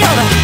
よ